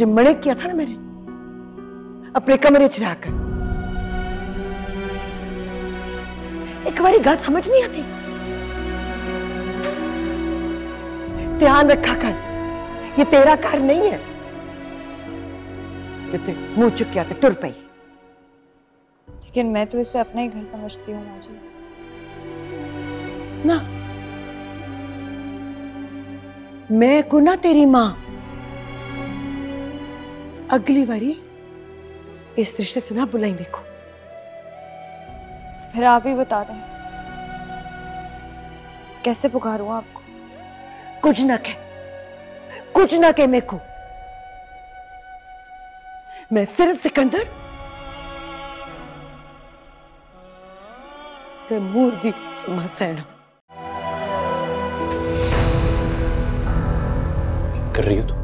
तुझे मणे किया था ना मैंने? अपने कमरे च रहकर। एक बारी गल समझ नहीं आती। ध्यान रखा कर ये तेरा घर नहीं है। जिते मुँह चुकिया ते तुर पई। लेकिन मैं तो इसे अपना ही घर समझती हूँ माँ जी। ना। मैं को ना तेरी माँ? अगली बारी इस रिश्ते से ना बुलाई मेरे को तो फिर आप ही बता दें। कैसे पुकारूं आपको? कुछ ना कह। कुछ ना कह मेरे को मैं सिर्फ़ सिकंदर। ते मूर दी माँ सैना कर रही हो तू?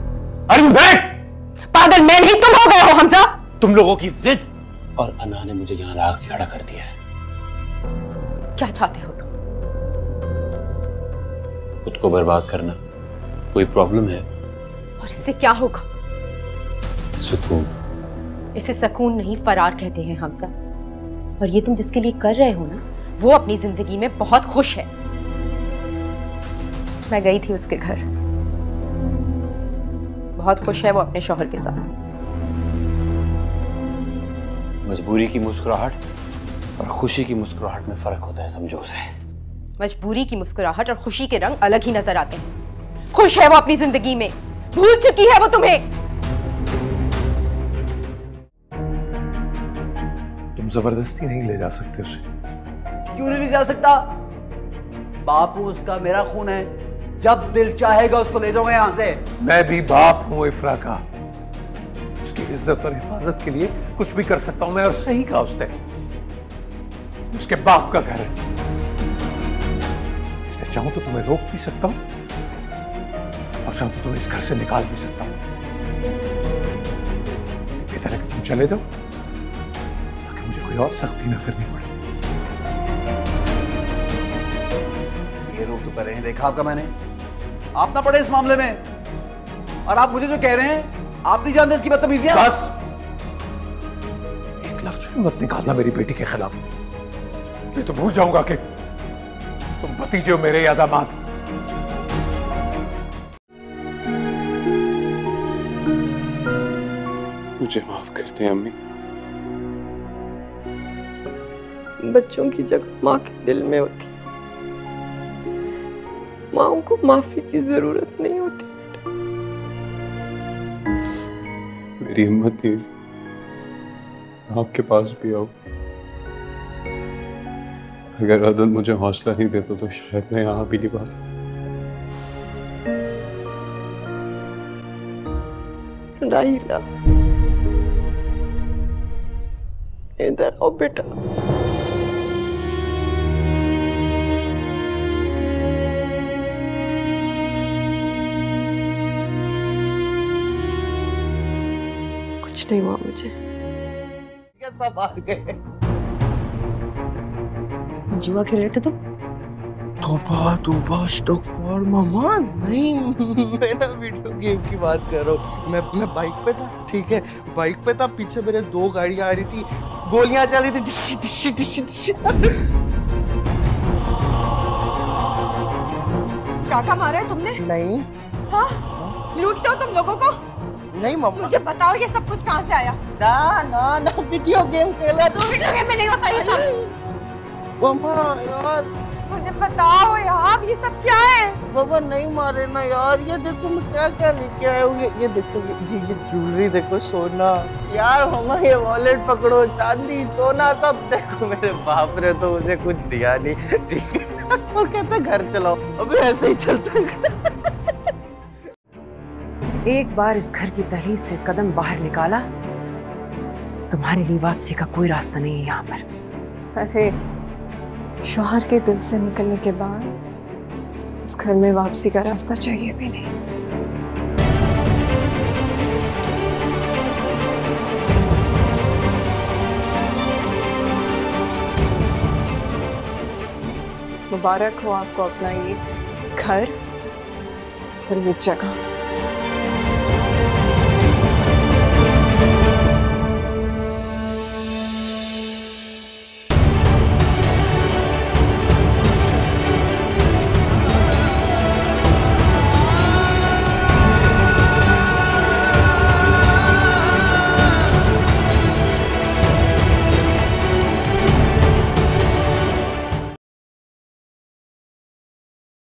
अरे बैठ! मैं नहीं तुम हो गए हो हमजा। तुम लोगों की जिद। और अना ने मुझे यहाँ ला के खड़ा कर दिया है। क्या चाहते हो तुम? खुद को बर्बाद करना कोई प्रॉब्लम है? और इससे क्या होगा? सुकून। इसे सकून नहीं फरार कहते हैं हमसा और ये तुम जिसके लिए कर रहे हो ना वो अपनी ज़िंदगी में बहुत खुश है। मैं गई थी उसके घर। बहुत खुश है वो अपने शोहर के साथ। मजबूरी की मुस्कुराहट और खुशी की मुस्कुराहट में फ़र्क होता है समझो उसे। मजबूरी की मुस्कुराहट और खुशी के रंग अलग ही नज़र आते हैं। खुश है वो अपनी ज़िंदगी में। भूल चुकी है वो तुम्हें। तुम ज़बरदस्ती नहीं ले जा सकते उसे। क्यों नहीं ले जा सकता? बापू उसका मेरा खून है। जब दिल चाहेगा उसको ले जाऊँगा यहाँ से। मैं भी बाप हूँ इफ्रा का। उसकी इज़्ज़त और हिफाजत के लिए कुछ भी कर सकता हूँ मैं, और सही कहा उसने। उसके बाप का घर है। इसलिए चाहूँ तो तुम्हें रोक भी सकता हूँ, और चाहूँ तो तुम्हें इस घर से निकाल भी सकता हूँ। बेहतर है कि तुम चले जाओ, ताकि मुझे कोई और सख्ती ना करनी पड़े। रोक तो कर रहे हैं देखा आपका मैंने। आप ना पड़े इस मामले में। और आप मुझे जो कह रहे हैं आप नहीं जानते इसकी बदतमीजियाँ बस। एक लफ्ज भी मत निकालना मेरी बेटी के खिलाफ। मैं तो भूल जाऊँगा कि तुम भतीजे हो मेरे या दामाद मुझे माफ़ करते हैं अम्मी। बच्चों की जगह माँ के दिल में होती माओ को माफ़ी की ज़रूरत नहीं होती मेरी हिम्मत नहीं आपके पास भी आओ। अगर अदन मुझे हौसला नहीं देता तो शायद मैं यहाँ भी नहीं पाता राहिला इधर आओ बेटा। कुछ नहीं हुआ मुझे। सब हार गए। जुआ खेल रहे थे तुम तोबा तोबा अस्तगफुर मामा नहीं मैं ना वीडियो गेम की बात कर रहा हूँ। मैं मैं बाइक पे था ठीक है? बाइक पे था पीछे मेरे दो गाड़ियाँ आ रही थी। गोलियाँ चल रही थी डिश डिश डिश डिश काका मारा है तुमने? नहीं। हाँ? लूटते हो तुम लोगों को? नहीं मम्मा। मुझे बताओ ये सब कुछ कहाँ से आया? ना ना ना वीडियो गेम खेला तो वीडियो गेम में नहीं होता ये सब। मम्मा यार। मुझे बताओ यार ये सब क्या है? बाबा नहीं मारे ना यार। ये देखो मैं क्या क्या लेके आया हूँ। ये ये देखो ये ये, ये ज्वेलरी देखो सोना। यार मम्मा ये वॉलेट पकड़ो चांदी सोना सब देखो। मेरे बाप ने तो मुझे कुछ दिया नहीं। ठीक है। और कहता घर चलाओ। अबे ऐसे ही चलता है। एक बार इस घर की दहलीज से कदम बाहर निकाला, तुम्हारे लिए वापसी का कोई रास्ता नहीं है यहाँ पर। अरे, शोहर के दिल से निकलने के बाद इस घर में वापसी का रास्ता चाहिए भी नहीं। मुबारक हो आपको अपना ये घर और ये जगह।